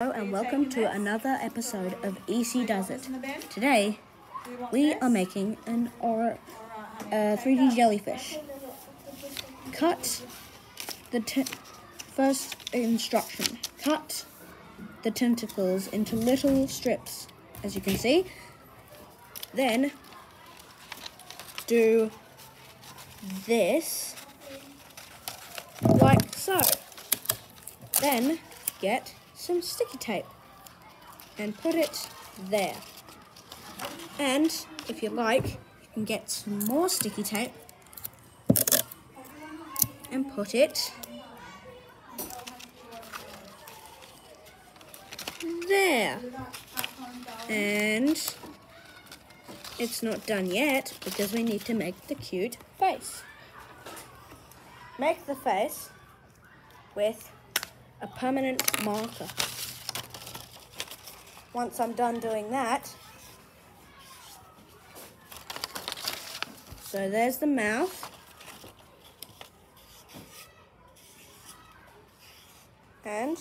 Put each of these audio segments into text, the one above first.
Hello and welcome to another episode of EC Does It. Today we are making an or uh, 3D jellyfish. Cut the first instruction. Cut the tentacles into little strips, as you can see. Then do this like so. Then get some sticky tape and put it there. And if you like, you can get some more sticky tape and put it there. And it's not done yet because we need to make the cute face. Make the face with a permanent marker. Once I'm done doing that, so there's the mouth. And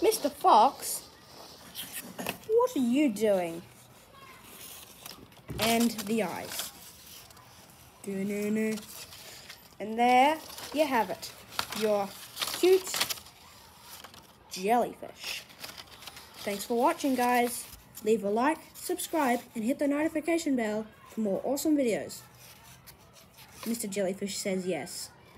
Mr. Fox, what are you doing? And the eyes. And there you have it. Your cute jellyfish. Thanks for watching, guys. Leave a like, subscribe, and hit the notification bell for more awesome videos. Mr. Jellyfish says yes.